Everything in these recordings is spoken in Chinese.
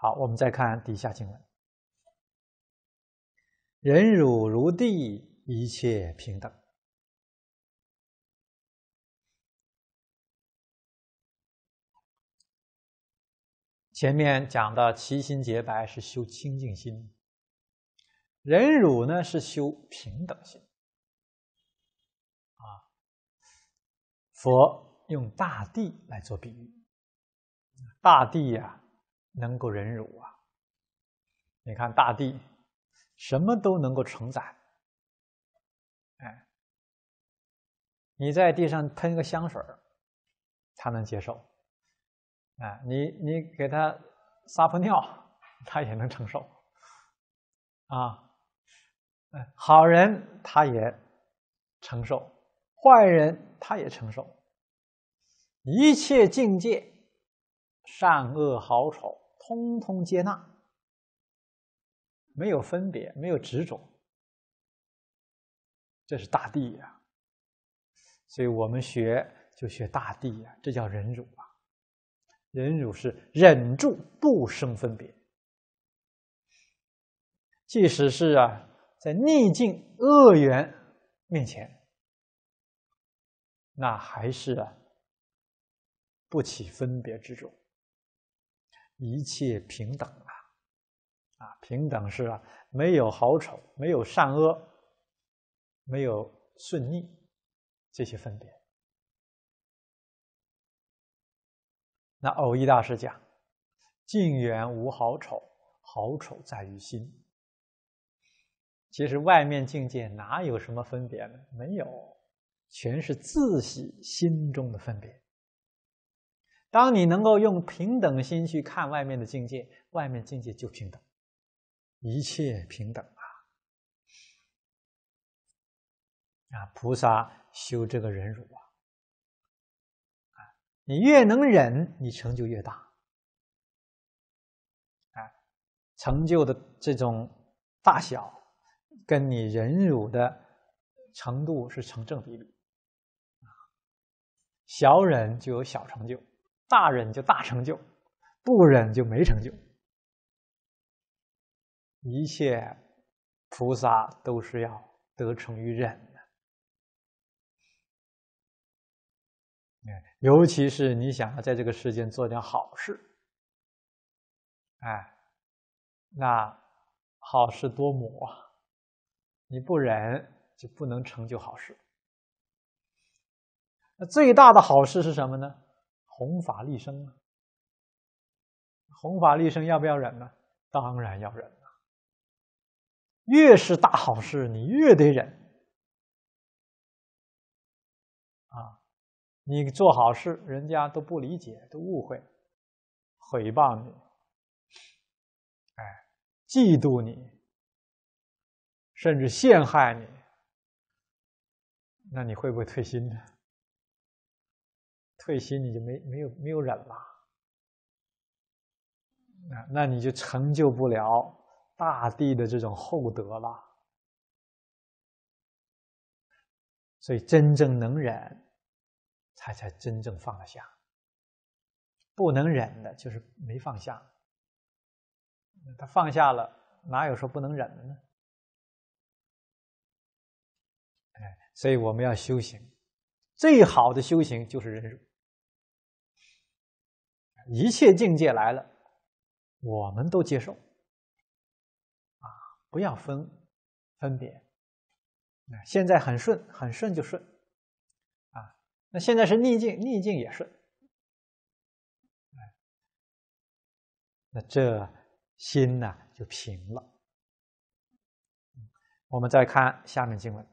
好，我们再看底下经文：忍辱如地，一切平等。前面讲的齐心洁白是修清净心，忍辱呢是修平等心。啊，佛用大地来做比喻，大地呀能够忍辱啊。你看大地什么都能够承载，哎，你在地上喷个香水他能接受。啊，你你给他撒泡尿，他也能承受，啊，好人他也承受，坏人他也承受，一切境界，善恶好丑，通通接纳，没有分别，没有执着，这是大地呀，所以我们学就学大地呀，这叫忍辱啊。忍辱是忍住不生分别，即使是啊，在逆境恶缘面前，那还是啊不起分别之中，一切平等啊，啊平等是啊没有好丑，没有善恶，没有顺逆这些分别。那偶一大师讲：“境缘无好丑，好丑在于心。其实外面境界哪有什么分别呢？没有，全是自喜心中的分别。当你能够用平等心去看外面的境界，外面境界就平等，一切平等啊！啊，菩萨修这个忍辱啊。”你越能忍，你成就越大，啊，成就的这种大小，跟你忍辱的程度是成正比例，小忍就有小成就，大忍就大成就，不忍就没成就，一切菩萨都是要得成于忍的。尤其是你想要在这个世间做点好事，哎，那好事多磨，你不忍就不能成就好事。那最大的好事是什么呢？弘法利生啊！弘法利生要不要忍呢？当然要忍了。越是大好事，你越得忍啊。你做好事，人家都不理解，都误会，诽谤你，哎，嫉妒你，甚至陷害你，那你会不会退心呢？退心你就没没有没有忍了，那那你就成就不了大地的这种厚德了。所以真正能忍。才才真正放下，不能忍的，就是没放下。他放下了，哪有说不能忍的呢？哎，所以我们要修行，最好的修行就是忍辱。一切境界来了，我们都接受，啊，不要分分别。现在很顺，很顺就顺。啊那现在是逆境，逆境也顺，那这心呢就平了。我们再看下面经文：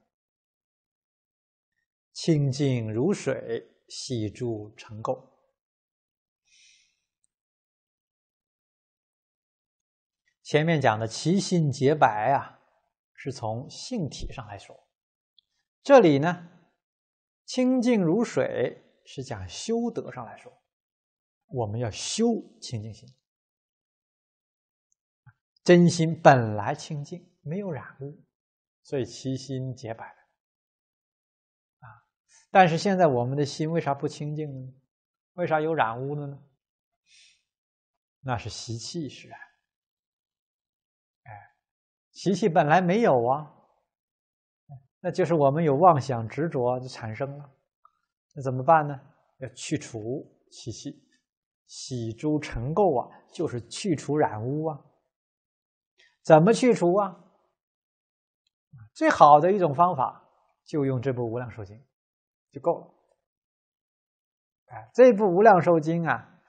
清净如水，洗诸尘垢。前面讲的其心洁白啊，是从性体上来说，这里呢。清净如水是讲修德上来说，我们要修清净心，真心本来清净，没有染污，所以其心洁白啊。但是现在我们的心为啥不清净呢？为啥有染污的呢？那是习气使然。习气本来没有啊，那就是我们有妄想执着就产生了。那怎么办呢？要去除习气，洗诸尘垢啊，就是去除染污啊。怎么去除啊？最好的一种方法，就用这部《无量寿经》就够了。哎，这部《无量寿经》啊，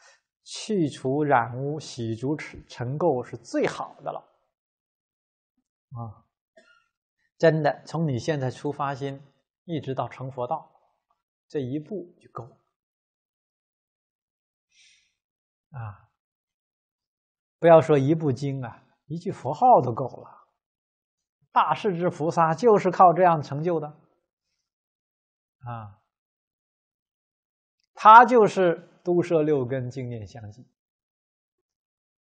去除染污、洗除尘尘垢是最好的了。啊，真的，从你现在出发心，一直到成佛道，这一步就够了。啊，不要说一部经啊，一句佛号都够了。大势至菩萨就是靠这样成就的，啊，他就是都摄六根，净念相继，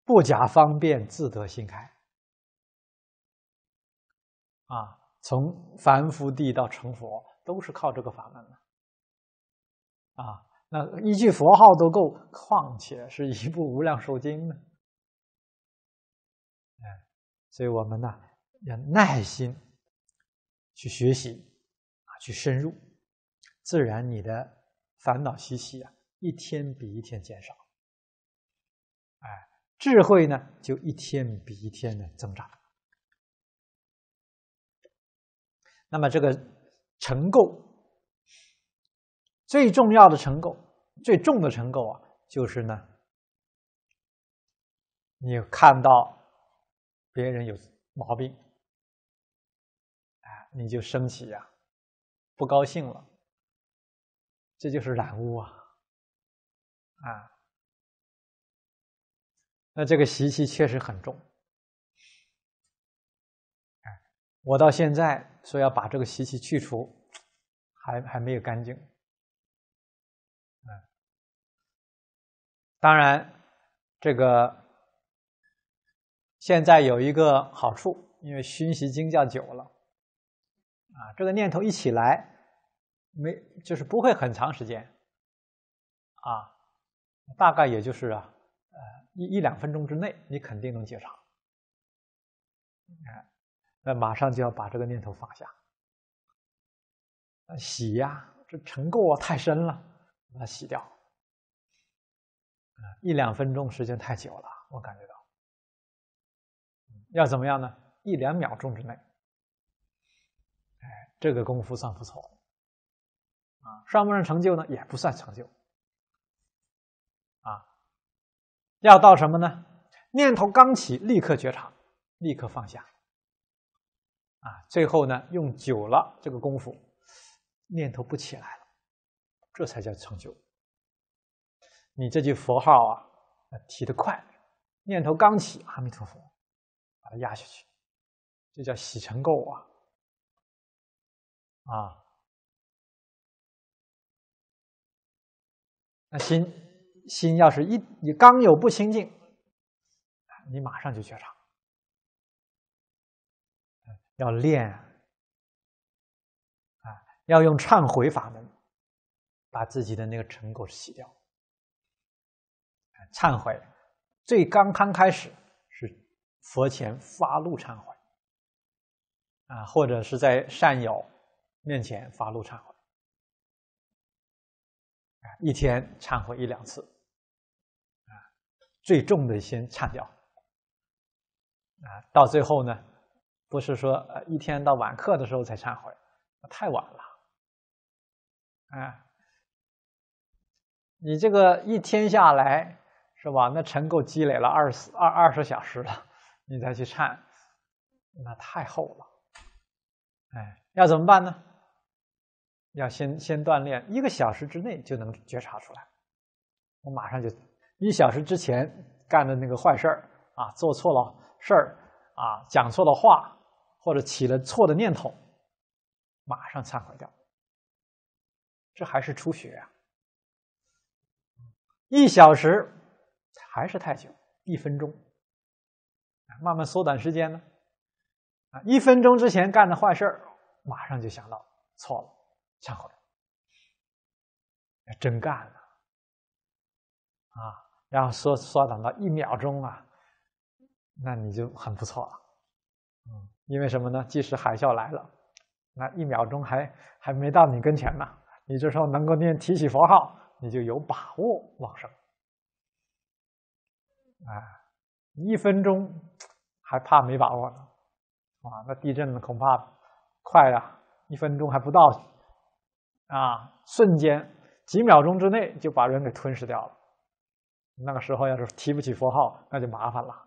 不假方便，自得心开，啊，从凡夫地到成佛，都是靠这个法门的，啊，那一句佛号都够，况且是一部无量寿经呢？哎，所以我们呢。要耐心去学习啊，去深入，自然你的烦恼习气啊，一天比一天减少，哎，智慧呢就一天比一天的增长。那么这个成垢最重要的成垢，最重的成垢啊，就是呢，你看到别人有毛病。你就升起呀，不高兴了，这就是染污啊，啊，那这个习气确实很重，哎，我到现在说要把这个习气去除，还还没有干净，当然，这个现在有一个好处，因为熏习经教久了。啊，这个念头一起来，没就是不会很长时间，啊，大概也就是啊，呃一一两分钟之内，你肯定能觉察。看，那马上就要把这个念头放下，洗呀，这尘垢啊太深了，把它洗掉。一两分钟时间太久了，我感觉到，要怎么样呢？一两秒钟之内。这个功夫算不错，啊，算不算成就呢？也不算成就，啊，要到什么呢？念头刚起，立刻觉察，立刻放下，啊，最后呢，用久了这个功夫，念头不起来了，这才叫成就。你这句佛号啊，提得快，念头刚起，阿弥陀佛，把它压下去，这叫洗尘垢啊。啊，那心心要是一你刚有不清净，你马上就觉察，要练啊，要用忏悔法门，把自己的那个尘垢洗掉。忏悔最刚刚开始是佛前发怒忏悔，啊，或者是在善友。面前发怒忏悔，一天忏悔一两次，啊，最重的先忏掉，啊，到最后呢，不是说呃一天到晚课的时候才忏悔，太晚了，啊，你这个一天下来是吧？那尘垢积累了二十二二十小时了，你再去忏，那太厚了，哎，要怎么办呢？要先先锻炼，一个小时之内就能觉察出来。我马上就一小时之前干的那个坏事儿啊，做错了事儿啊，讲错了话，或者起了错的念头，马上忏悔掉。这还是初学啊，一小时还是太久，一分钟慢慢缩短时间呢。啊，一分钟之前干的坏事，马上就想到错了。忏悔，真干了啊！然后缩缩短到一秒钟啊，那你就很不错了。因为什么呢？即使海啸来了，那一秒钟还还没到你跟前呢，你这时候能够念提起佛号，你就有把握往生。啊，一分钟还怕没把握呢，啊，那地震恐怕快呀，一分钟还不到，啊，瞬间几秒钟之内就把人给吞噬掉了。那个时候要是提不起佛号，那就麻烦了。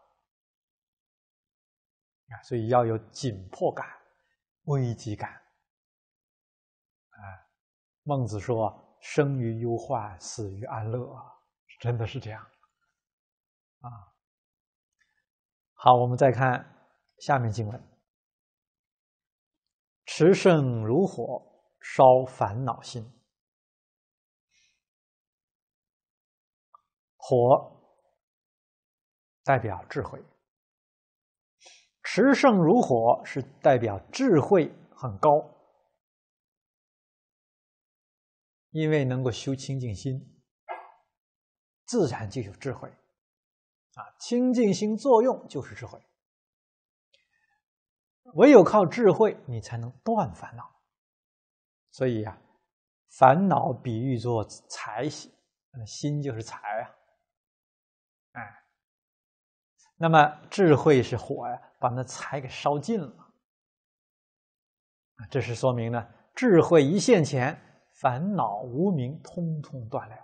啊，所以要有紧迫感、危机感。啊，孟子说：“生于忧患，死于安乐。”真的是这样。啊，好，我们再看下面经文：“持圣如火，烧烦恼心。”火代表智慧，十圣如火是代表智慧很高，因为能够修清净心，自然就有智慧。啊，清净心作用就是智慧，唯有靠智慧，你才能断烦恼。所以呀，烦恼比喻作财心，心就是财啊。哎，那么智慧是火呀，把那财给烧尽了。这是说明呢，智慧一现前，烦恼无明通通断了。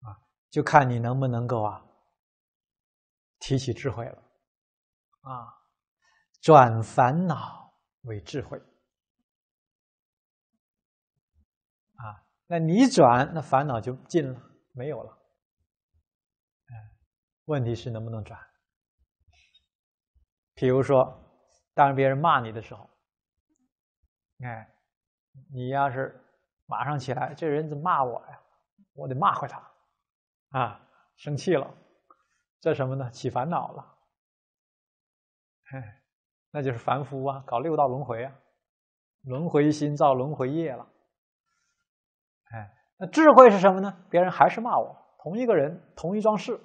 啊，就看你能不能够啊，提起智慧了，啊，转烦恼为智慧。那你转，那烦恼就尽了，没有了。问题是能不能转？比如说，当别人骂你的时候，哎，你要是马上起来，这人怎么骂我呀？我得骂回他，啊，生气了，这什么呢？起烦恼了，哎，那就是凡夫啊，搞六道轮回啊，轮回心造轮回业了。哎，那智慧是什么呢？别人还是骂我，同一个人，同一桩事，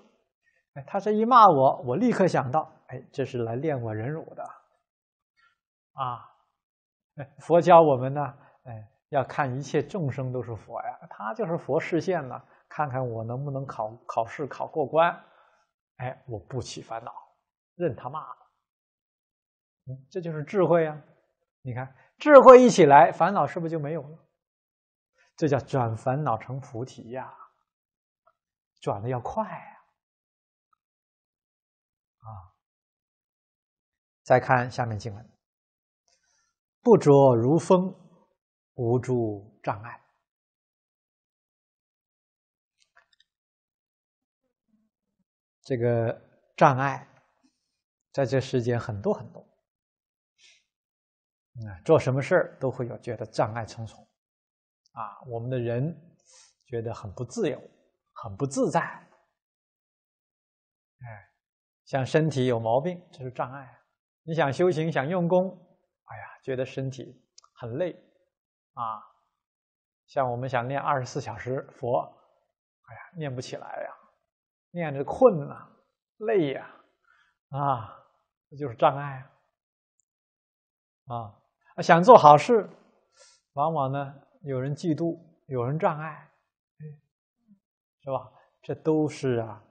哎，他这一骂我，我立刻想到，哎，这是来练我忍辱的，啊，佛教我们呢，哎，要看一切众生都是佛呀，他就是佛视线呢，看看我能不能考考试考过关，哎，我不起烦恼，任他骂，这就是智慧啊！你看，智慧一起来，烦恼是不是就没有了？这叫转烦恼成菩提呀，转的要快！啊，再看下面经文：不着如风，无诸障碍。这个障碍在这世间很多很多，啊，做什么事都会有觉得障碍重重。啊，我们的人觉得很不自由，很不自在。哎，像身体有毛病，这是障碍。你想修行，想用功，哎呀，觉得身体很累。啊，像我们想念二十四小时佛，哎呀，念不起来呀，念着困呐，累呀，啊，这就是障碍啊。啊，想做好事，往往呢。有人嫉妒，有人障碍，是吧？这都是啊，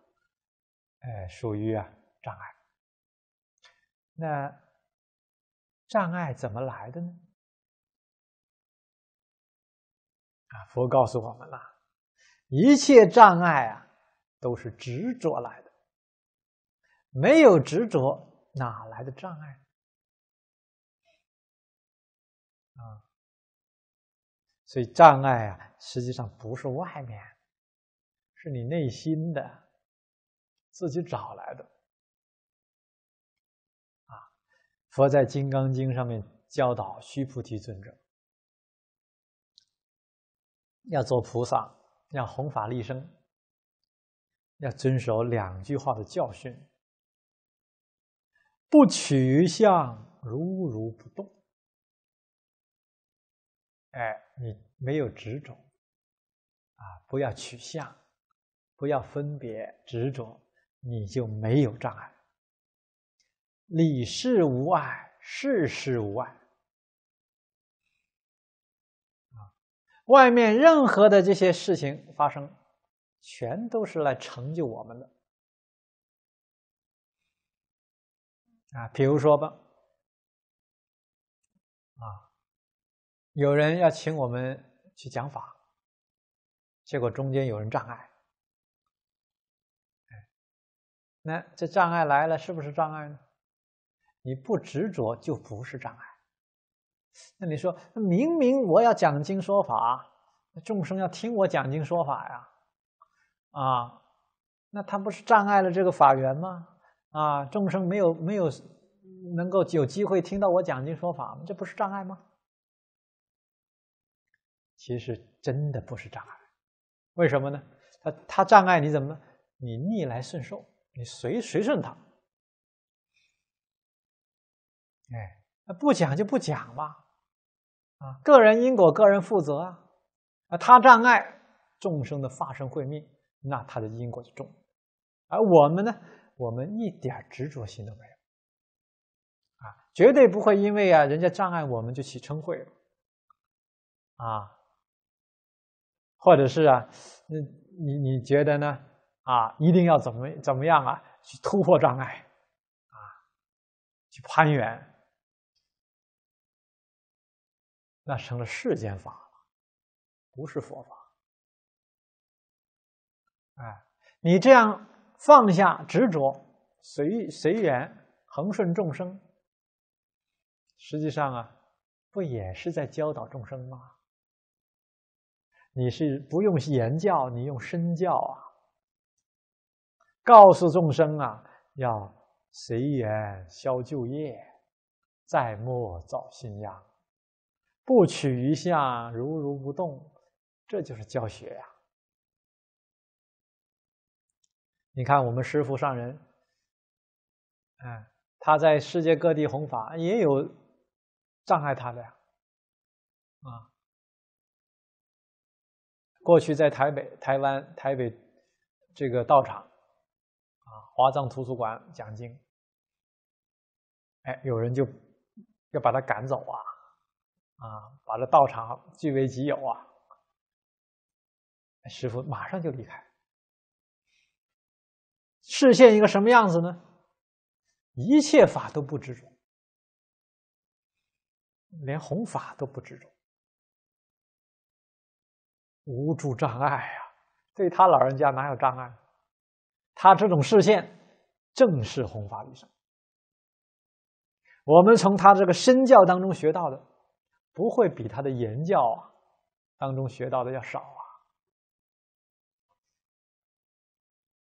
哎，属于啊障碍。那障碍怎么来的呢？啊，佛告诉我们了，一切障碍啊，都是执着来的。没有执着，哪来的障碍？啊。所以障碍啊，实际上不是外面，是你内心的，自己找来的。佛在《金刚经》上面教导须菩提尊者，要做菩萨，要弘法利生，要遵守两句话的教训：不取相，如如不动。哎，你没有执着，啊，不要取相，不要分别执着，你就没有障碍。理事无碍，事事无碍。外面任何的这些事情发生，全都是来成就我们的。啊，比如说吧，啊，有人要请我们去讲法，结果中间有人障碍，那这障碍来了，是不是障碍呢？你不执着就不是障碍。那你说，明明我要讲经说法，众生要听我讲经说法呀，啊，那他不是障碍了这个法缘吗？啊，众生没有没有能够有机会听到我讲经说法吗？这不是障碍吗？其实真的不是障碍，为什么呢？他他障碍你怎么？你逆来顺受，你随随顺他。哎，不讲就不讲吧，啊，个人因果，个人负责啊，啊，他障碍众生的发生慧命，那他的因果就重，而我们呢，我们一点执着心都没有，啊，绝对不会因为啊人家障碍我们就起嗔恚，啊，或者是啊，你你你觉得呢？啊，一定要怎么怎么样啊？去突破障碍，啊，去攀援。那成了世间法了，不是佛法。哎，你这样放下执着，随随缘，恒顺众生，实际上啊，不也是在教导众生吗？你是不用言教，你用身教啊，告诉众生啊，要随缘消旧业，再莫造新殃。不取于相，如如不动，这就是教学呀。你看，我们师父上人，哎，他在世界各地弘法，也有障碍他的呀。啊，过去在台北、台湾、台北这个道场，啊，华藏图书馆讲经，哎，有人就要把他赶走啊。啊，把这道场据为己有啊！师傅马上就离开，视线一个什么样子呢？一切法都不执着，连弘法都不执着，无助障碍啊！对他老人家哪有障碍？他这种视线正是弘法利生。我们从他这个身教当中学到的。不会比他的言教啊当中学到的要少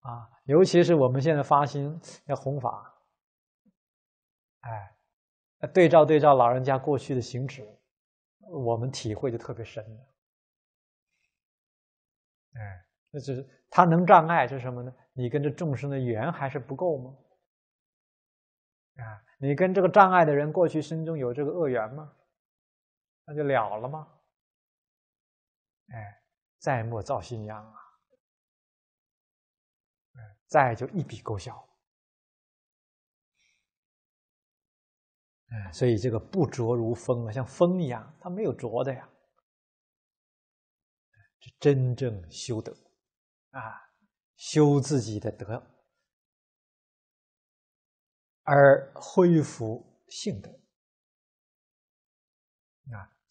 啊！啊，尤其是我们现在发心要弘法，哎，对照对照老人家过去的行止，我们体会就特别深了。哎，那只是他能障碍是什么呢？你跟这众生的缘还是不够吗？啊，你跟这个障碍的人过去心中有这个恶缘吗？那就了了吗？哎，再莫造新殃啊！再就一笔勾销。所以这个不着如风啊，像风一样，它没有着的呀。这真正修德啊，修自己的德，而恢复性德。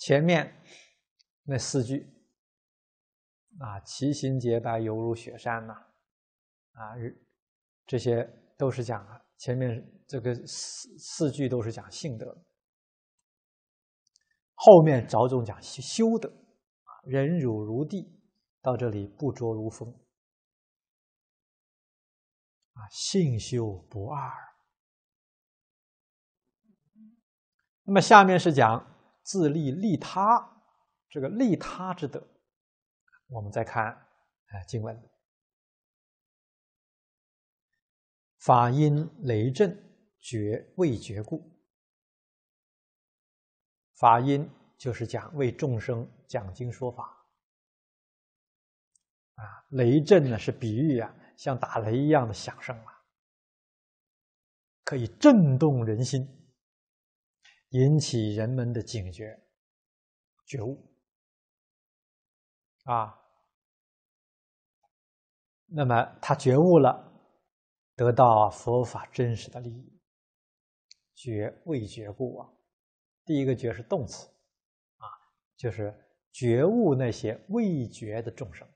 前面那四句啊，其心洁白，犹如雪山呐，啊，这些都是讲啊，前面这个四四句都是讲性德，后面着重讲修德啊，忍辱如地，到这里不着如风啊，性修不二。那么下面是讲。自利利他，这个利他之德，我们再看啊经文：法因雷震觉未觉故。法因就是讲为众生讲经说法啊，雷震呢是比喻啊，像打雷一样的响声啊，可以震动人心，引起人们的警觉、觉悟啊。那么他觉悟了，得到佛法真实的利益。觉未觉故啊，第一个觉是动词啊，就是觉悟那些未觉的众生。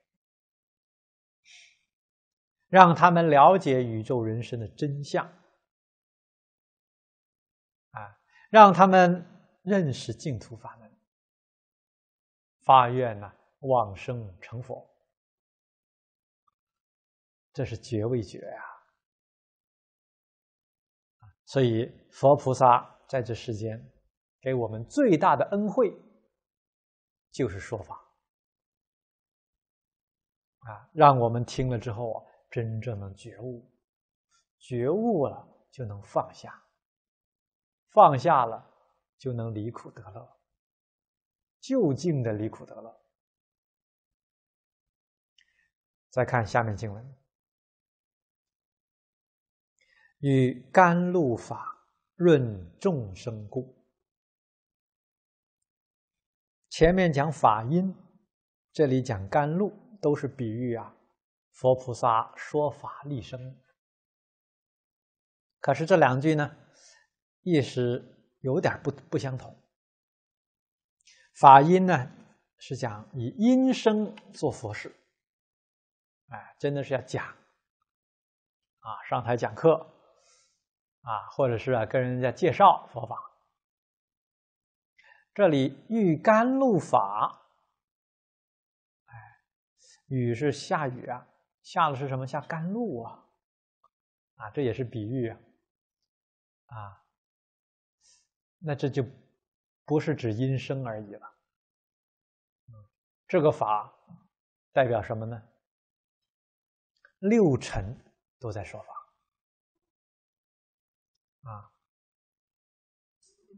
让他们了解宇宙人生的真相，让他们认识净土法门，发愿呢，往生成佛，这是觉未觉呀。所以佛菩萨在这世间给我们最大的恩惠，就是说法，啊，让我们听了之后啊。真正的觉悟，觉悟了就能放下，放下了就能离苦得乐，就近的离苦得乐。再看下面经文：与甘露法润众生故。前面讲法音，这里讲甘露，都是比喻啊。佛菩萨说法立生，可是这两句呢，意思有点不不相同。法音呢是讲以音声做佛事，哎，真的是要讲啊，上台讲课啊，或者是啊跟人家介绍佛法。这里遇甘露法，哎，雨是下雨啊。下的是什么？下甘露啊，啊，这也是比喻啊，啊，那这就不是指音声而已了。这个法代表什么呢？六尘都在说法，啊，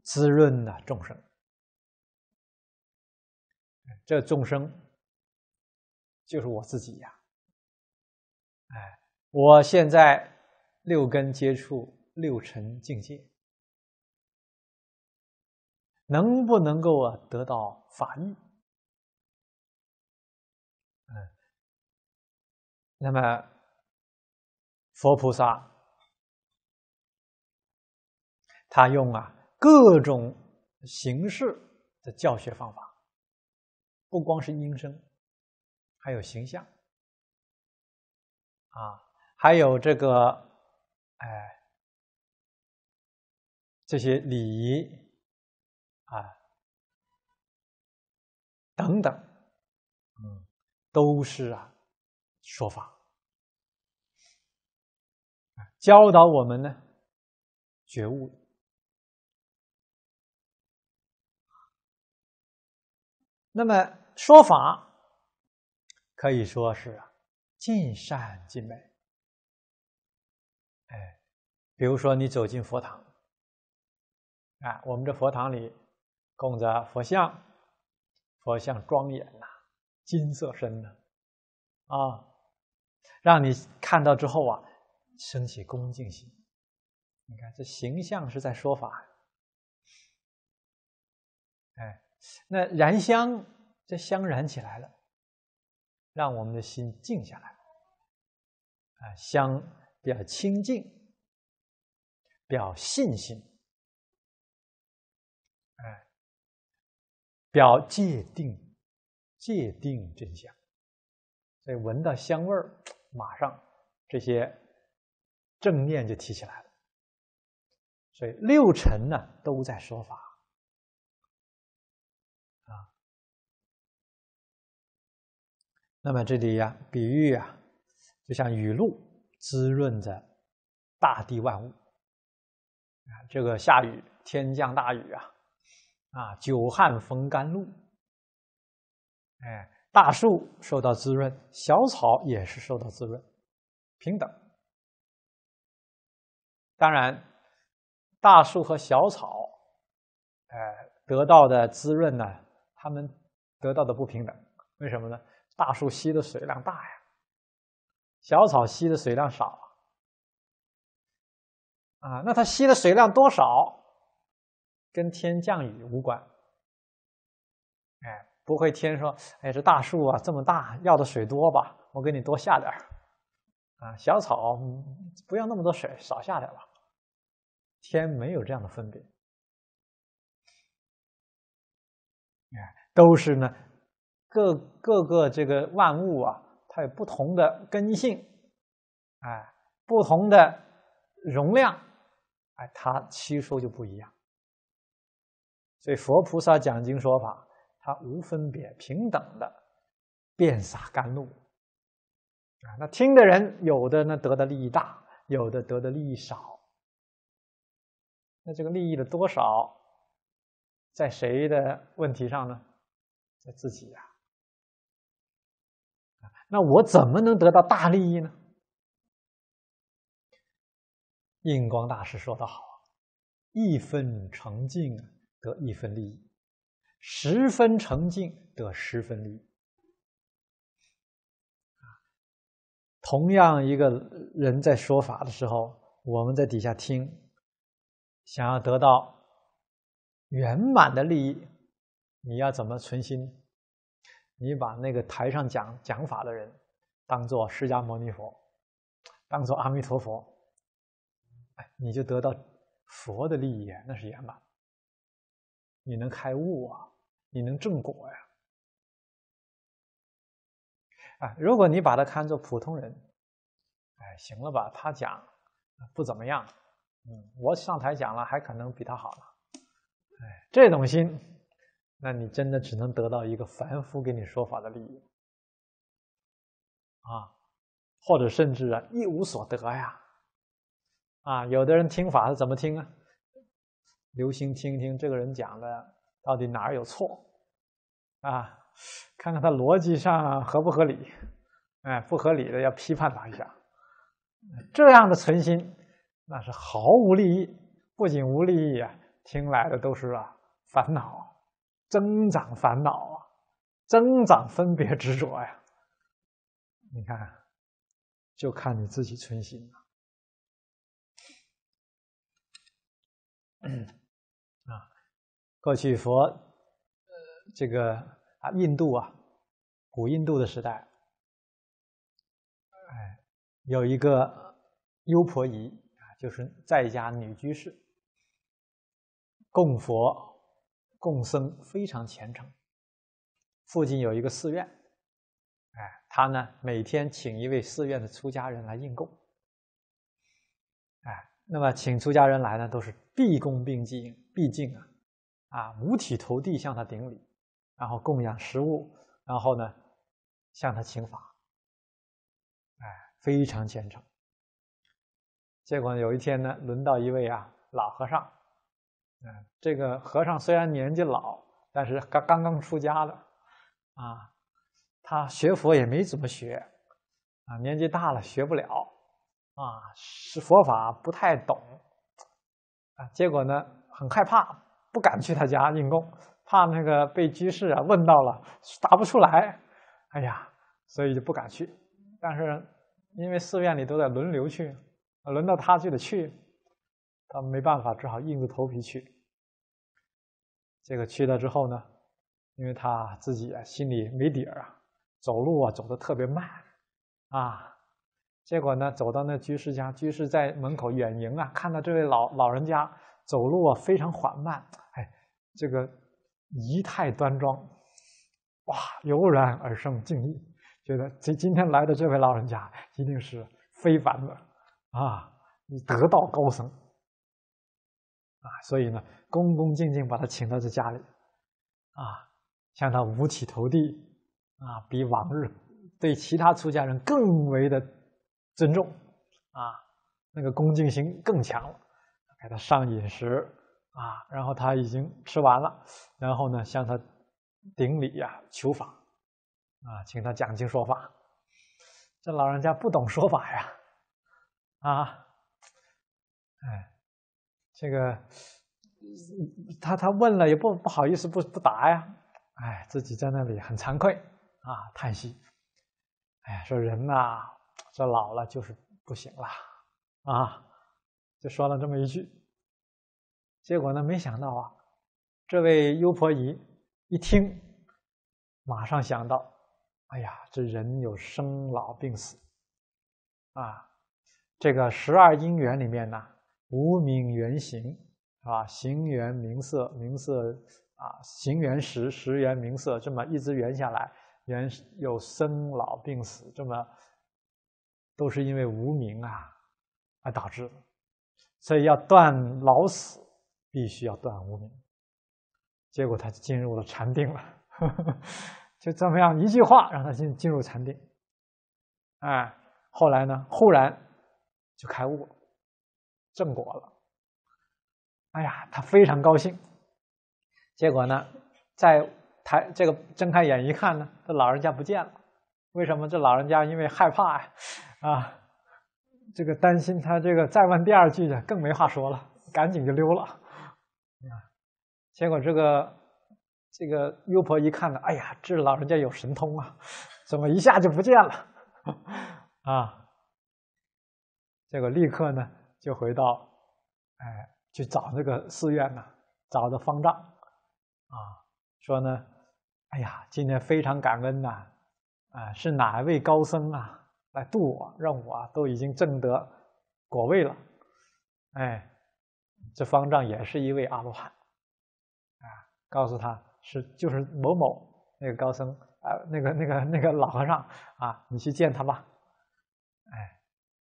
滋润的众生，这众生就是我自己呀。哎，我现在六根接触六尘境界，能不能够啊得到法益？嗯，那么佛菩萨他用啊各种形式的教学方法，不光是音声，还有形象。啊，还有这个，哎，这些礼仪啊，等等，嗯，都是啊说法，教导我们呢觉悟。那么说法可以说是啊。尽善尽美，哎，比如说你走进佛堂，啊，我们这佛堂里供着佛像，佛像庄严呐，金色身呐，啊，让你看到之后啊，升起恭敬心。你看这形象是在说法，哎，那燃香，这香燃起来了。让我们的心静下来，啊，相表清净，表信心，哎，表界定，界定真相。所以闻到香味儿，马上这些正念就提起来了。所以六尘呢都在说法。那么这里呀，比喻啊，就像雨露滋润着大地万物啊。这个下雨，天降大雨啊，啊，久旱逢甘露，哎，大树受到滋润，小草也是受到滋润，平等。当然，大树和小草，哎，得到的滋润呢，他们得到的不平等，为什么呢？大树吸的水量大呀，小草吸的水量少啊。那它吸的水量多少，跟天降雨无关。哎，不会天说，哎，这大树啊这么大，要的水多吧？我给你多下点啊，小草不要那么多水，少下点吧。天没有这样的分别，哎，都是呢，各各个这个万物啊，它有不同的根性，哎，不同的容量，哎，它吸收就不一样。所以佛菩萨讲经说法，他无分别，平等的遍洒甘露。啊，那听的人有的呢得的利益大，有的得的利益少。那这个利益的多少，在谁的问题上呢？在自己呀。那我怎么能得到大利益呢？印光大师说的好：“一分成净得一分利益，十分诚敬得十分利益。”同样一个人在说法的时候，我们在底下听，想要得到圆满的利益，你要怎么存心？你把那个台上讲讲法的人当做释迦牟尼佛，当做阿弥陀佛，你就得到佛的利益，那是圆满。你能开悟啊，你能正果呀。啊，如果你把他看作普通人，哎，行了吧？他讲不怎么样，嗯，我上台讲了，还可能比他好呢。哎，这种心，那你真的只能得到一个凡夫给你说法的利益啊，或者甚至啊一无所得呀。啊，有的人听法是怎么听啊？留心听听这个人讲的到底哪儿有错啊？看看他逻辑上合不合理，哎，不合理的要批判他一下。这样的存心，那是毫无利益，不仅无利益啊，听来的都是啊烦恼，增长烦恼啊，增长分别执着呀。你看，就看你自己存心了。过去佛，呃，这个。啊，印度啊，古印度的时代，哎，有一个优婆夷啊，就是在家女居士，供佛、供僧非常虔诚。附近有一个寺院，哎，他呢每天请一位寺院的出家人来应供，哎，那么请出家人来呢，都是毕恭毕敬、毕敬啊，啊，五体投地向他顶礼。然后供养食物，然后呢，向他请法，哎，非常虔诚。结果有一天呢，轮到一位啊老和尚，嗯，这个和尚虽然年纪老，但是刚刚刚出家的，啊，他学佛也没怎么学，啊，年纪大了学不了，啊，是佛法不太懂，啊，结果呢很害怕，不敢去他家应供。怕那个被居士啊问到了答不出来，哎呀，所以就不敢去。但是因为寺院里都在轮流去，轮到他就得去，他没办法，只好硬着头皮去。这个去了之后呢，因为他自己啊心里没底儿啊，走路啊走的特别慢啊，结果呢走到那居士家，居士在门口远迎啊，看到这位老老人家走路啊非常缓慢，哎，这个。仪态端庄，哇，油然而生敬意，觉得这今天来的这位老人家一定是非凡的啊，得道高僧啊，所以呢，恭恭敬敬把他请到这家里，啊，向他五体投地啊，比往日对其他出家人更为的尊重啊，那个恭敬心更强了，给他上饮食。啊，然后他已经吃完了，然后呢，向他顶礼呀，求法，啊，请他讲经说法。这老人家不懂说法呀，啊，哎，这个他他问了也不不好意思不不答呀，哎，自己在那里很惭愧啊，叹息，哎，说人呐，这老了就是不行了啊，就说了这么一句。结果呢，没想到啊，这位优婆夷一听，马上想到，哎呀，这人有生老病死啊，这个十二因缘里面呢，无名缘行啊，行缘名色，名色啊，行缘识，识缘名色，这么一直缘下来。缘有生老病死，这么都是因为无明啊而导致的，所以要断老死，必须要断无明。结果他就进入了禅定了，就这么样一句话让他进进入禅定。哎，后来呢，忽然就开悟了，正果了。哎呀，他非常高兴。结果呢，在。抬这个睁开眼一看呢，这老人家不见了。为什么？这老人家因为害怕呀，啊，这个担心他这个再问第二句呢，更没话说了，赶紧就溜了。啊，结果这个这个优婆一看呢，哎呀，这老人家有神通啊，怎么一下就不见了？啊，结果立刻呢就回到，哎，去找那个寺院呢，找的方丈，啊，说呢。哎呀，今天非常感恩呐！啊，是哪位高僧啊来度我，让我都已经证得果位了。哎，这方丈也是一位阿罗汉，啊，告诉他是就是某某那个高僧啊，那个那个那个老和尚啊，你去见他吧。哎，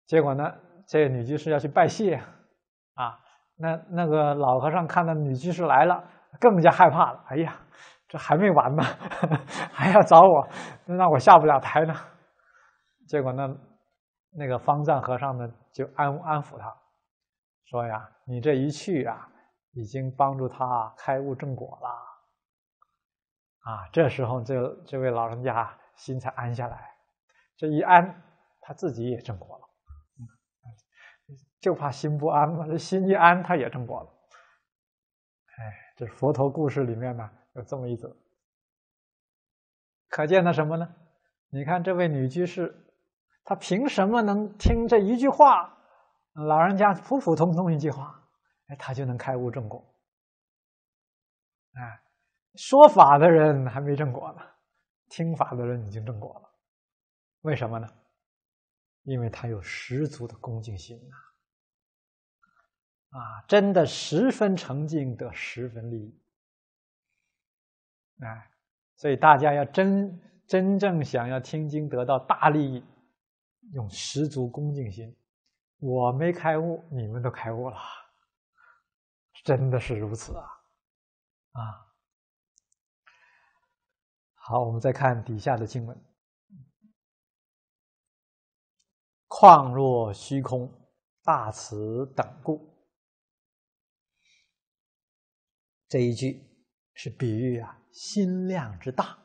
结果呢，这女居士要去拜谢，啊，那那个老和尚看到女居士来了，更加害怕了。哎呀！这还没完呢，还要找我，那我下不了台呢。结果呢，那个方丈和尚呢就安安抚他，说呀：“你这一去啊，已经帮助他开悟正果了。”啊，这时候这这位老人家心才安下来。这一安，他自己也正果了。就怕心不安嘛，这心一安，他也正果了。哎，这佛陀故事里面呢。有这么一则，可见的什么呢？你看这位女居士，他凭什么能听这一句话？老人家普普通通一句话，哎，他就能开悟正果？哎，说法的人还没正果呢，听法的人已经正果了。为什么呢？因为他有十足的恭敬心呐！啊，真的十分诚敬，得十分利益。哎，所以大家要真真正想要听经得到大利益，用十足恭敬心。我没开悟，你们都开悟了，真的是如此啊！啊，好，我们再看底下的经文：“况若虚空，大慈等故。”这一句是比喻啊。心量之大，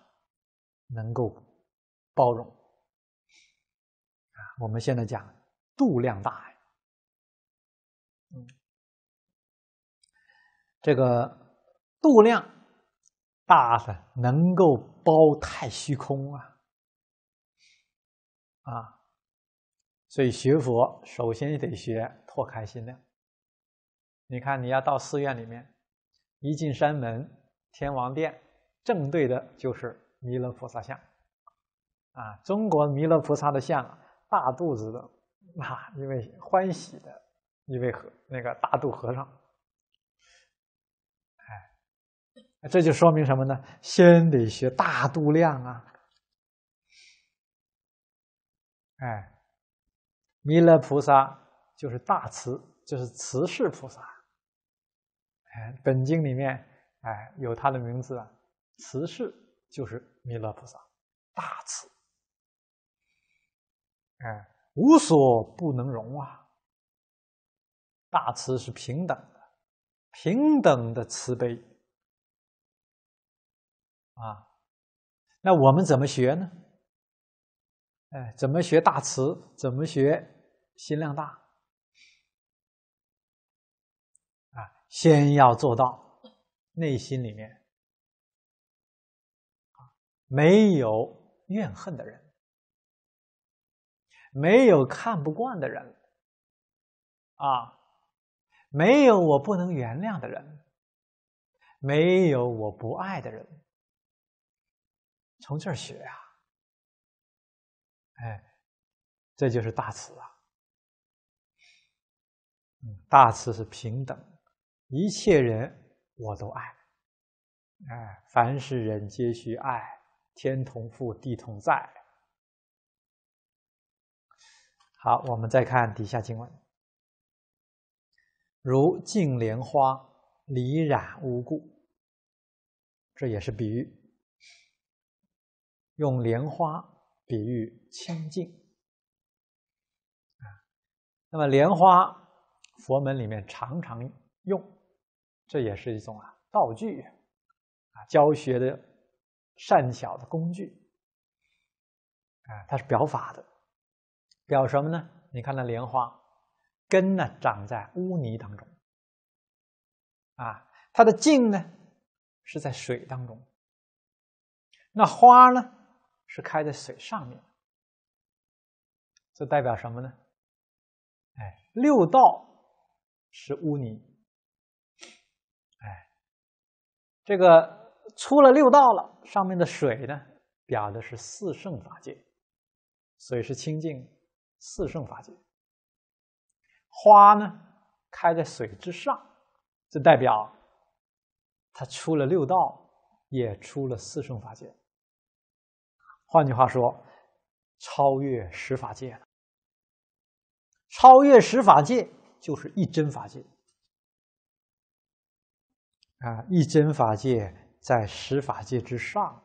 能够包容！我们现在讲度量大，嗯，这个度量大的能够包太虚空啊啊！所以学佛首先得学拓开心量。你看，你要到寺院里面，一进山门，天王殿。正对的就是弥勒菩萨像，啊，中国弥勒菩萨的像，大肚子的，啊，一位欢喜的一位和那个大肚和尚，哎，这就说明什么呢？先得学大度量啊，哎，弥勒菩萨就是大慈，就是慈氏菩萨，哎，本经里面哎有他的名字啊。慈氏就是弥勒菩萨，大慈，哎，无所不能容啊！大慈是平等的，平等的慈悲啊。那我们怎么学呢？哎，怎么学大慈？怎么学心量大？啊，先要做到内心里面。没有怨恨的人，没有看不惯的人，啊，没有我不能原谅的人，没有我不爱的人，从这儿学呀，哎，这就是大慈啊，大慈是平等，一切人我都爱，哎，凡是人皆须爱，天同覆，地同在。好，我们再看底下经文：如净莲花离染无故，这也是比喻，用莲花比喻清净。那么莲花，佛门里面常常用，这也是一种啊道具啊，教学的善巧的工具啊，它是表法的。表什么呢？你看那莲花根呢，长在污泥当中，啊，它的茎呢是在水当中，那花呢是开在水上面，这代表什么呢？哎，六道是污泥，哎，这个出了六道了，上面的水呢，表的是四圣法界，水是清净。四圣法界，花呢开在水之上，这代表它出了六道，也出了四圣法界。换句话说，超越十法界了。超越十法界就是一真法界啊！一真法界在十法界之上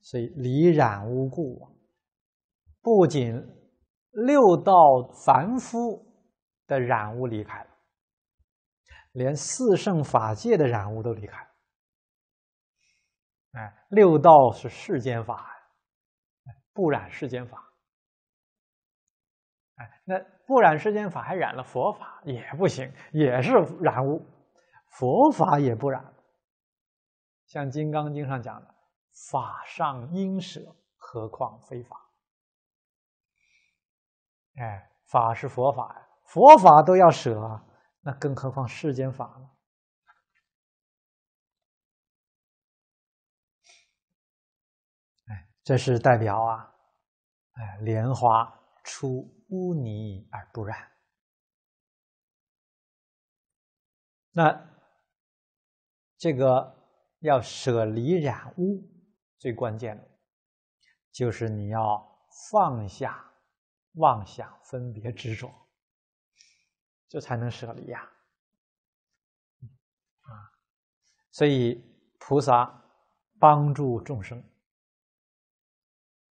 所以离染无故，不仅。六道凡夫的染污离开了，连四圣法界的染污都离开了。哎，六道是世间法，不染世间法。哎，那不染世间法还染了佛法也不行，也是染污。佛法也不染，像《金刚经》上讲的：“法上应舍，何况非法。”哎，法是佛法呀，佛法都要舍，那更何况世间法呢？哎，这是代表啊，哎，莲花出污泥而不染。那这个要舍离染污，最关键的，就是你要放下。妄想分别执着，这才能舍离呀！啊，所以菩萨帮助众生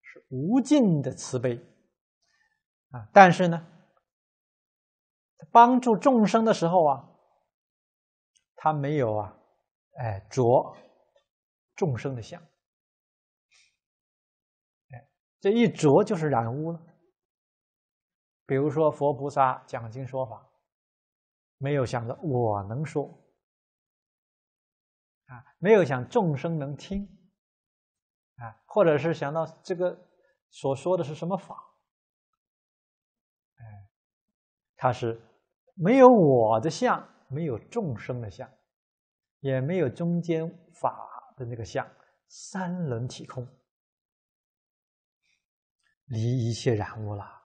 是无尽的慈悲啊！但是呢，帮助众生的时候啊，他没有啊，哎，着众生的相，这一着就是染污了。比如说，佛菩萨讲经说法，没有想着我能说，啊，没有想众生能听，啊，或者是想到这个所说的是什么法，哎，他是没有我的相，没有众生的相，也没有中间法的那个相，三轮体空，离一切染污了。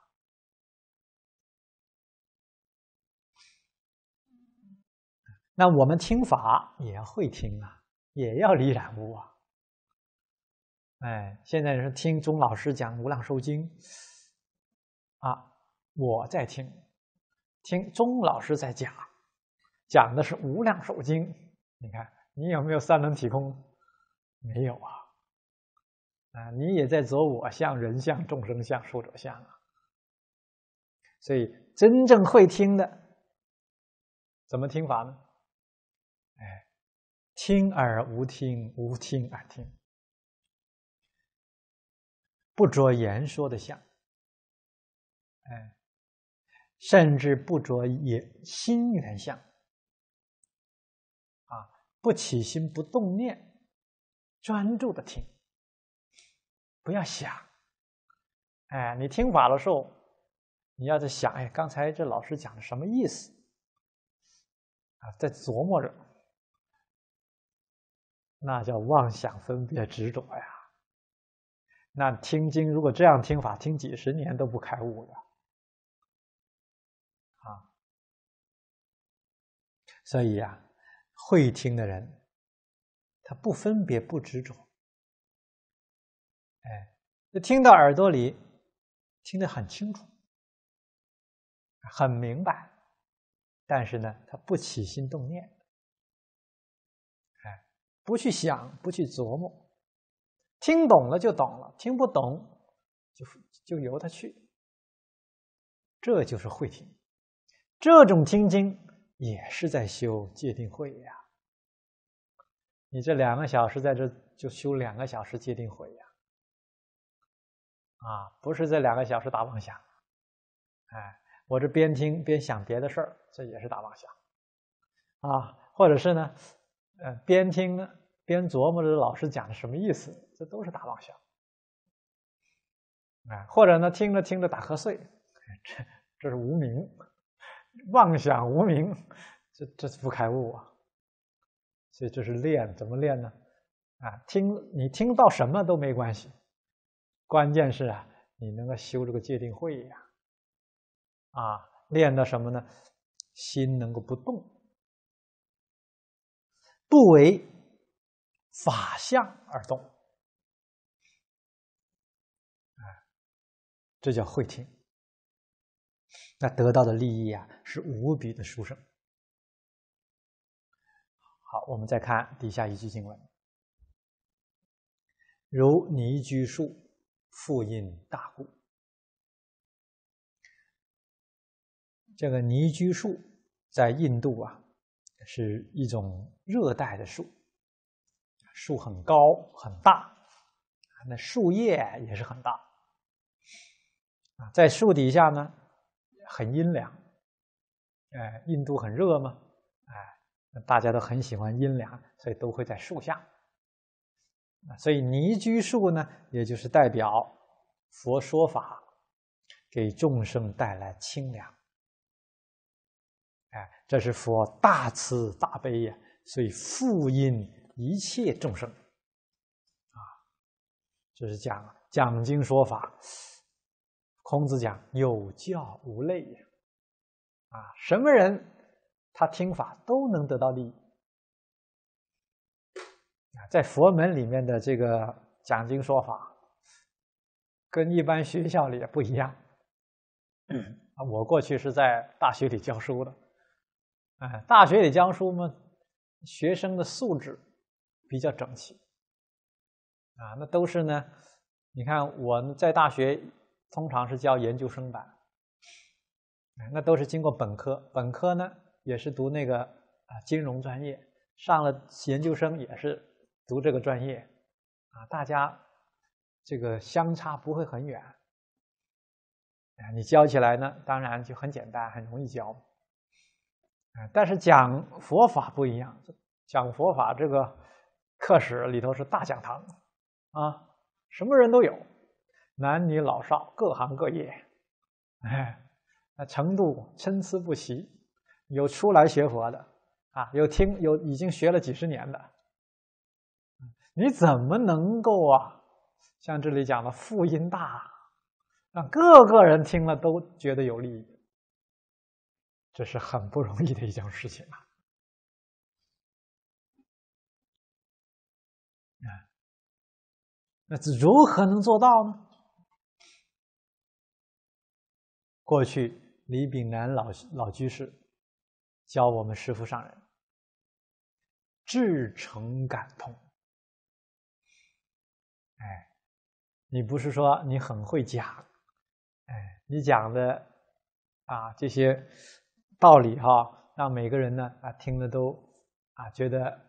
那我们听法也会听啊，也要离染污啊。哎，现在是听钟老师讲《无量寿经》，啊，我在听，听钟老师在讲，讲的是《无量寿经》。你看，你有没有三轮体空？没有啊。啊，你也在走我相、人相、众生相、寿者相啊。所以，真正会听的，怎么听法呢？哎，听而无听，无听而听，不着言说的相，哎，甚至不着也心缘相，啊，不起心不动念，专注的听，不要想，哎，你听法的时候，你要在想，哎，刚才这老师讲的什么意思？啊，在琢磨着，那叫妄想分别执着呀。那听经如果这样听法，听几十年都不开悟的。啊，所以呀，会听的人，他不分别不执着，哎，就听到耳朵里，听得很清楚，很明白。但是呢，他不起心动念，不去想，不去琢磨，听懂了就懂了，听不懂就就由他去，这就是会听。这种听经也是在修戒定慧呀。你这两个小时在这就修两个小时戒定慧呀，啊，不是这两个小时打妄想，哎。我这边听边想别的事儿，这也是打妄想，啊，或者是呢，呃，边听呢边琢磨着老师讲的什么意思，这都是大妄想，啊，或者呢听着听着打瞌睡，这这是无明，妄想无明，这这是不开悟啊，所以这是练，怎么练呢？啊，听你听到什么都没关系，关键是啊，你能够修这个戒定慧呀。啊，练的什么呢？心能够不动，不为法相而动，啊，这叫会听。那得到的利益啊，是无比的殊胜。好，我们再看底下一句经文：如泥居树，复因大故。这个尼居树在印度啊，是一种热带的树，树很高很大，那树叶也是很大。在树底下呢，很阴凉，哎，印度很热嘛，哎，大家都很喜欢阴凉，所以都会在树下。所以尼居树呢，也就是代表佛说法，给众生带来清凉。哎，这是佛大慈大悲呀，所以复因一切众生，啊，这是讲讲经说法。孔子讲有教无类呀，啊，什么人他听法都能得到利益。啊，在佛门里面的这个讲经说法，跟一般学校里不一样。啊，我过去是在大学里教书的。哎，大学里教书嘛，学生的素质比较整齐啊，那都是呢。你看我在大学通常是教研究生班，那都是经过本科，本科呢也是读那个啊金融专业，上了研究生也是读这个专业啊，大家这个相差不会很远啊，你教起来呢，当然就很简单，很容易教。但是讲佛法不一样，讲佛法这个课室里头是大讲堂，啊，什么人都有，男女老少，各行各业，哎，那程度参差不齐，有出来学佛的，啊，有听有已经学了几十年的，你怎么能够啊？像这里讲的福音大，让各个人听了都觉得有利益。这是很不容易的一件事情啊！啊，那如何能做到呢？过去李炳南老老居士教我们师父上人，至诚感通。哎，你不是说你很会讲，哎，你讲的啊这些。道理哈，让每个人呢啊听了都啊觉得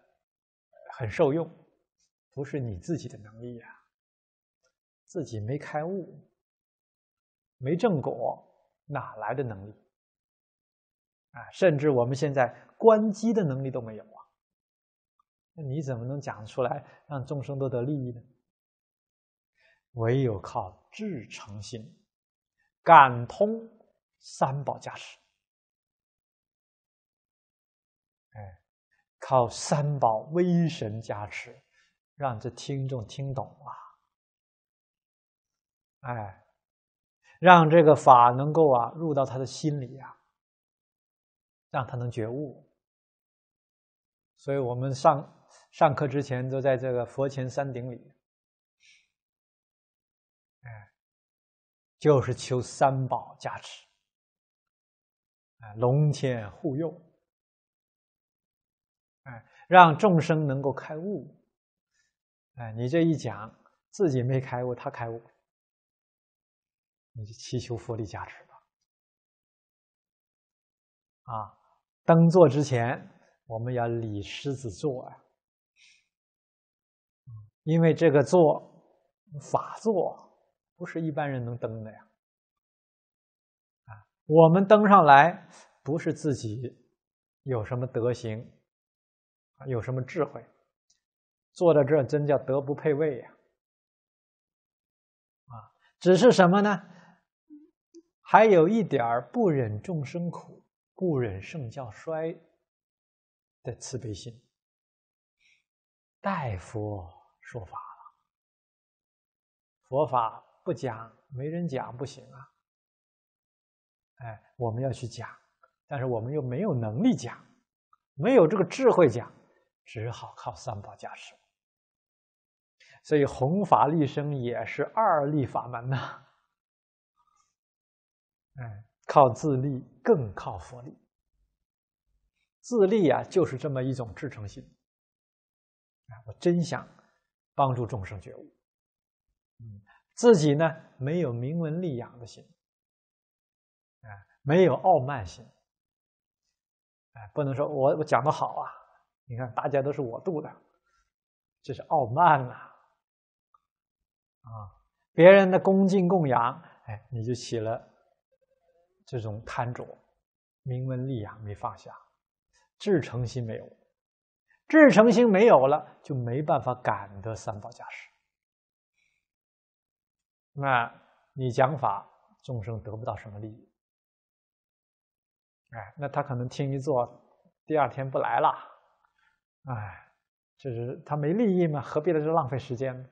很受用，不是你自己的能力呀，自己没开悟，没正果，哪来的能力啊？甚至我们现在关机的能力都没有啊，那你怎么能讲出来让众生都得利益呢？唯有靠至诚心，感通三宝加持。靠三宝威神加持，让这听众听懂啊！哎，让这个法能够啊入到他的心里呀，让他能觉悟。所以我们上上课之前都在这个佛前三顶礼，哎，就是求三宝加持，哎，龙天护佑，让众生能够开悟。哎，你这一讲，自己没开悟，他开悟。你就祈求佛力加持吧。啊，登座之前，我们要理狮子座啊，因为这个座法座不是一般人能登的呀。啊，我们登上来不是自己有什么德行，有什么智慧，坐在这真叫德不配位呀。啊，只是什么呢？还有一点不忍众生苦，不忍圣教衰的慈悲心，代佛说法了。佛法不讲，没人讲不行啊！哎，我们要去讲，但是我们又没有能力讲，没有这个智慧讲，只好靠三宝加持。所以弘法立生也是二利法门呐。哎，靠自立更靠佛力。自立啊，就是这么一种至诚心。啊，我真想帮助众生觉悟。自己呢没有名闻利养的心，啊，没有傲慢心。哎，不能说我我讲的好啊，你看大家都是我度的，这是傲慢呐。啊，别人的恭敬供养，哎，你就起了。这种贪着，名闻利养没放下，至诚心没有，至诚心没有了，就没办法感得三宝加持。那你讲法，众生得不到什么利益。哎，那他可能听一座，第二天不来了，哎，这是他没利益嘛？何必在这浪费时间呢？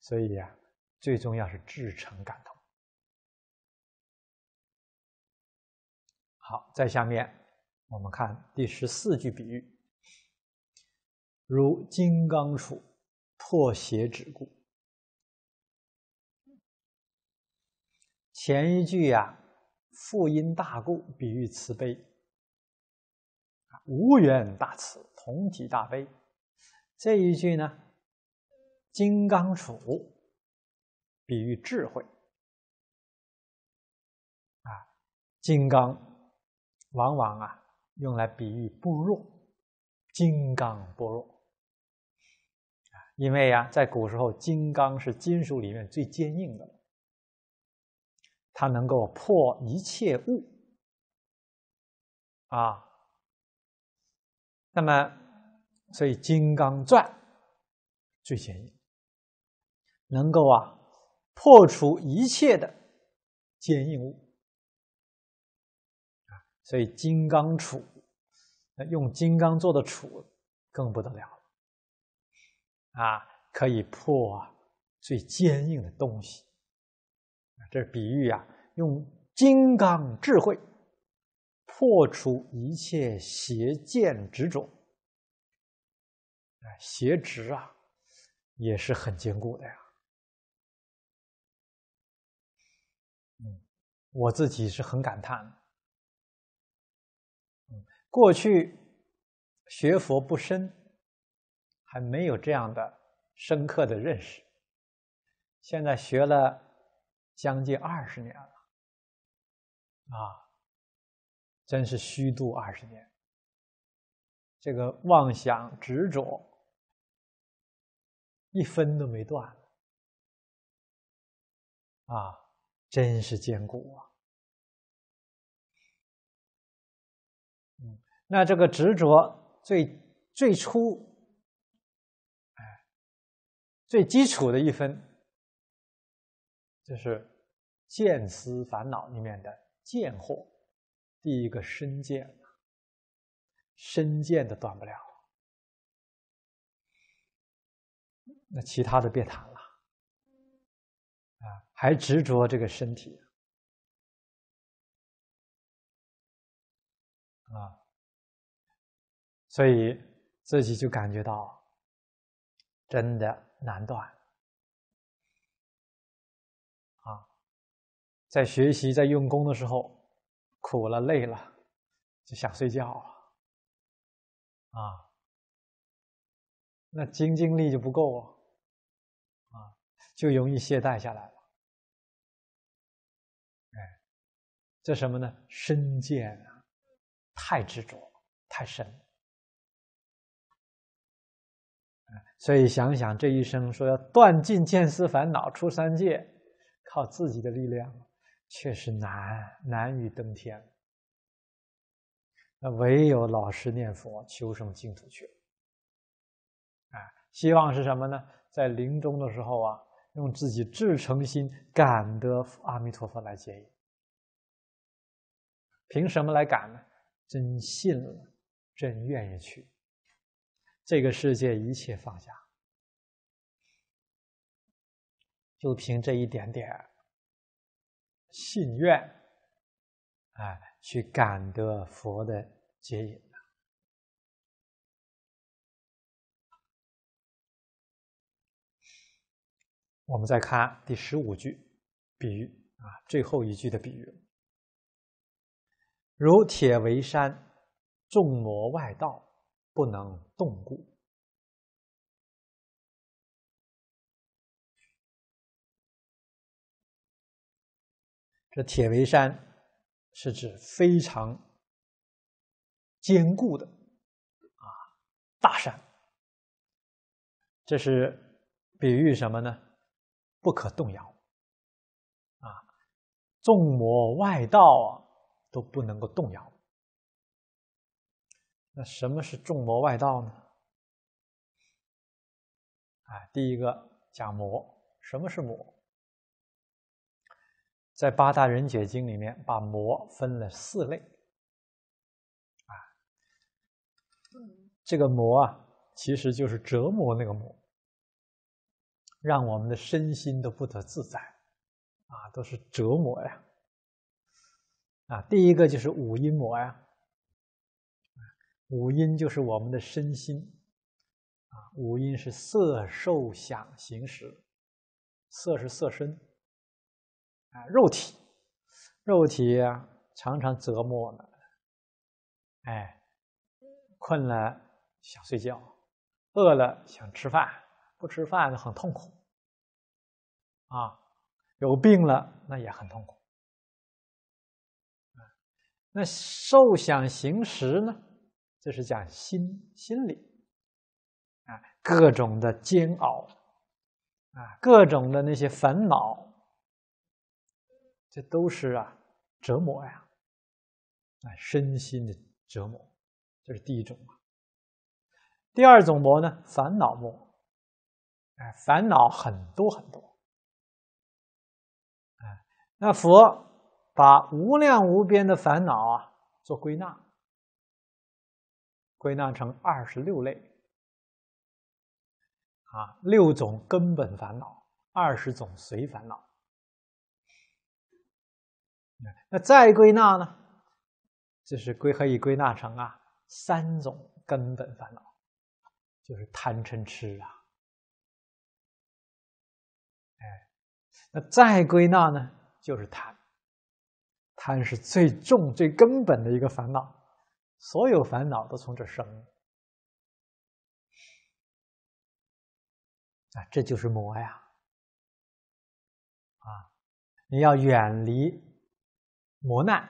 所以呀。最重要是至诚感通。好，在下面我们看第十四句比喻：如金刚杵破邪指故。前一句呀，复因大故，比喻慈悲无缘大慈，同体大悲。这一句呢，金刚杵。比喻智慧啊，金刚往往啊用来比喻般若，金刚般若啊，因为呀，在古时候，金刚是金属里面最坚硬的，它能够破一切物啊。那么，所以金刚钻最坚硬，能够啊。破除一切的坚硬物啊，所以金刚杵，用金刚做的杵更不得了啊，可以破最坚硬的东西。这比喻啊，用金刚智慧破除一切邪见执着。邪执啊，也是很坚固的呀。我自己是很感叹，过去学佛不深，还没有这样的深刻的认识。现在学了将近二十年了，啊，真是虚度二十年。这个妄想执着一分都没断，啊，真是坚固啊。那这个执着最最初最基础的一分，就是见思烦恼里面的见惑，第一个身见，身见的断不了，那其他的别谈了，啊，还执着这个身体，啊，所以自己就感觉到。真的难断在学习、在用功的时候，苦了、累了，就想睡觉啊！那精精力就不够啊，就容易懈怠下来了。哎，这什么呢？身见啊，太执着，太深。所以想想这一生，说要断尽见思烦恼出三界，靠自己的力量，确实难，难于登天。那唯有老实念佛，求生净土去。啊，希望是什么呢？在临终的时候啊，用自己至诚心感得阿弥陀佛来接引。凭什么来感呢？真信了，真愿意去。这个世界一切放下，就凭这一点点信愿，哎，去感得佛的接引我们再看第十五句比喻啊，最后一句的比喻：如铁围山，众魔外道。不能动故。这铁围山是指非常坚固的啊大山，这是比喻什么呢？不可动摇啊，众魔外道啊都不能够动摇。那什么是众魔外道呢？啊，第一个讲魔，什么是魔？在八大人解经里面，把魔分了四类。啊，这个魔啊，其实就是折磨那个魔，让我们的身心都不得自在，啊，都是折磨呀。啊，第一个就是五阴魔呀。五阴就是我们的身心，啊，五阴是色、受、想、行、识。色是色身，啊，肉体，肉体啊，常常折磨呢。哎，困了想睡觉，饿了想吃饭，不吃饭很痛苦。啊，有病了那也很痛苦。那受、想、行、识呢？这是讲心心理啊，各种的煎熬啊，各种的那些烦恼，这都是啊折磨呀，啊身心的折磨，这是第一种啊。第二种魔呢，烦恼魔，哎，烦恼很多很多，哎，那佛把无量无边的烦恼啊做归纳。归纳成二十六类，啊，六种根本烦恼，二十种随烦恼。那再归纳呢？这是归可以归纳成啊，三种根本烦恼，就是贪嗔痴啊。哎，那再归纳呢，就是贪，贪是最重、最根本的一个烦恼。所有烦恼都从这生，啊，这就是魔呀！啊，你要远离磨难，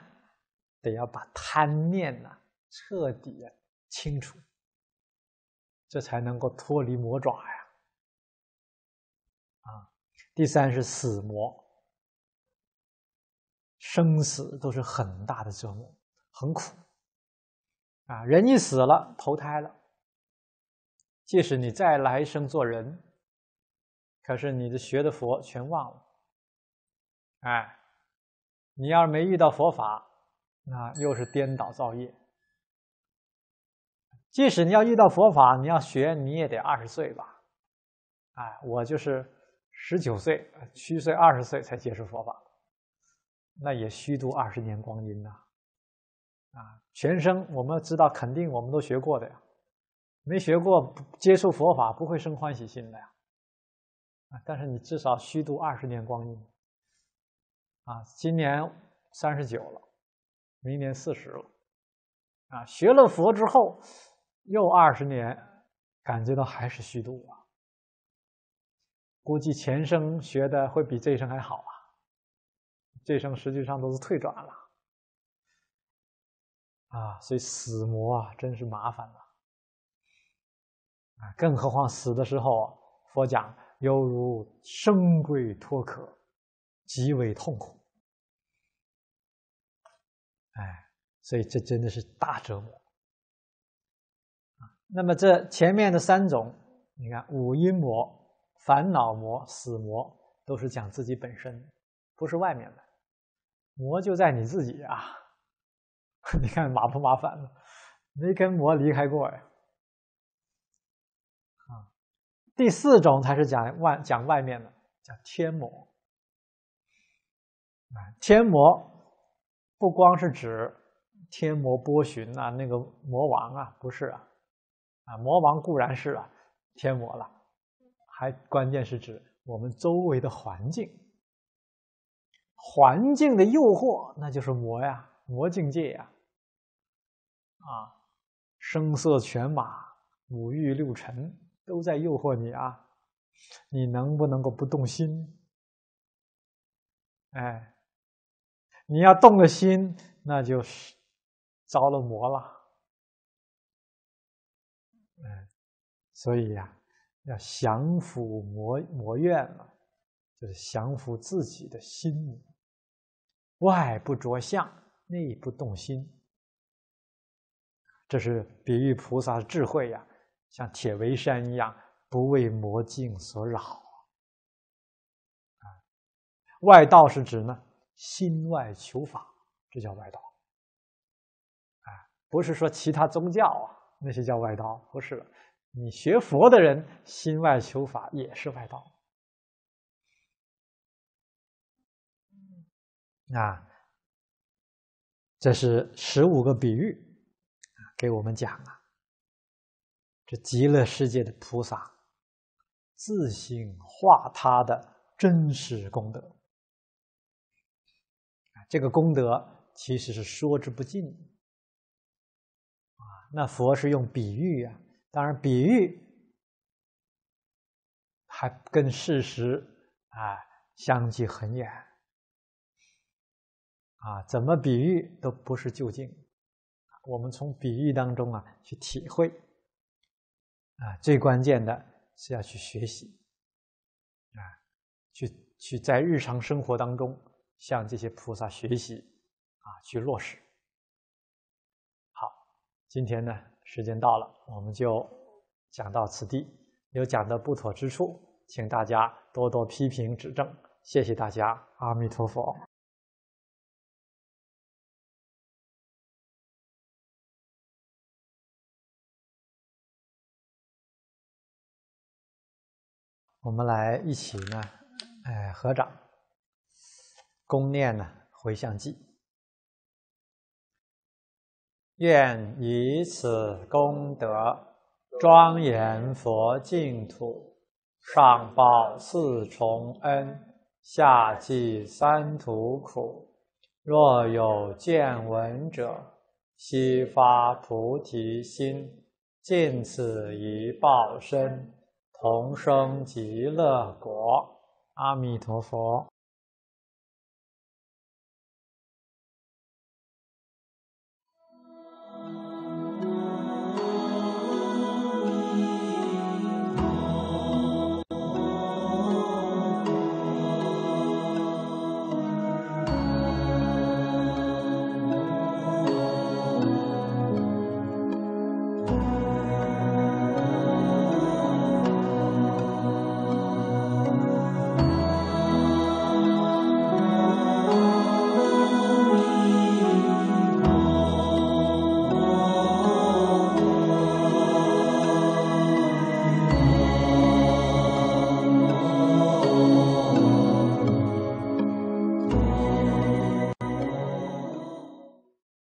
得要把贪念呐彻底清除，这才能够脱离魔爪呀！啊，第三是死魔，生死都是很大的折磨，很苦。啊，人一死了，投胎了。即使你再来生做人，可是你的学的佛全忘了。哎，你要是没遇到佛法，那又是颠倒造业。即使你要遇到佛法，你要学，你也得二十岁吧？哎，我就是十九岁虚岁二十岁才接触佛法，那也虚度二十年光阴呐！啊，全生我们知道，肯定我们都学过的呀，没学过接触佛法不会生欢喜心的呀。啊，但是你至少虚度二十年光阴。啊，今年三十九了，明年四十了，啊，学了佛之后。又二十年，感觉到还是虚度啊！估计前生学的会比这生还好啊！这生实际上都是退转了啊！所以死魔啊，真是麻烦了啊！更何况死的时候，佛讲犹如生龟脱壳，极为痛苦。哎，所以这真的是大折磨。那么这前面的三种，你看五阴魔、烦恼魔、死魔，都是讲自己本身，不是外面的魔就在你自己啊！你看麻不麻烦了？没跟魔离开过呀！啊，第四种才是讲外讲外面的，叫天魔。天魔不光是指天魔波旬啊，那个魔王啊，不是啊。啊，魔王固然是啊，天魔了，还关键是指我们周围的环境，环境的诱惑，那就是魔呀，魔境界呀，啊，声色犬马、五欲六尘都在诱惑你啊，你能不能够不动心？哎，你要动了心，那就是着了魔了。嗯，所以呀，要降服魔魔怨嘛，就是降服自己的心，外不着相，内不动心。这是比喻菩萨的智慧呀，像铁围山一样，不为魔境所扰。啊，外道是指呢，心外求法，这叫外道。不是说其他宗教啊。那些叫外道，不是了。你学佛的人心外求法也是外道。啊，这是十五个比喻给我们讲啊。这极乐世界的菩萨自性化他的真实功德这个功德其实是说之不尽。那佛是用比喻呀，当然比喻还跟事实啊相距很远啊，怎么比喻都不是究竟。我们从比喻当中啊去体会啊，最关键的是要去学习啊，去去在日常生活当中向这些菩萨学习啊，去落实。今天呢，时间到了，我们就讲到此地。有讲的不妥之处，请大家多多批评指正。谢谢大家，阿弥陀佛。我们来一起呢，哎，合掌，恭念呢回向偈。愿以此功德庄严佛净土，上报四重恩，下济三途苦。若有见闻者，悉发菩提心，尽此一报身，同生极乐国。阿弥陀佛。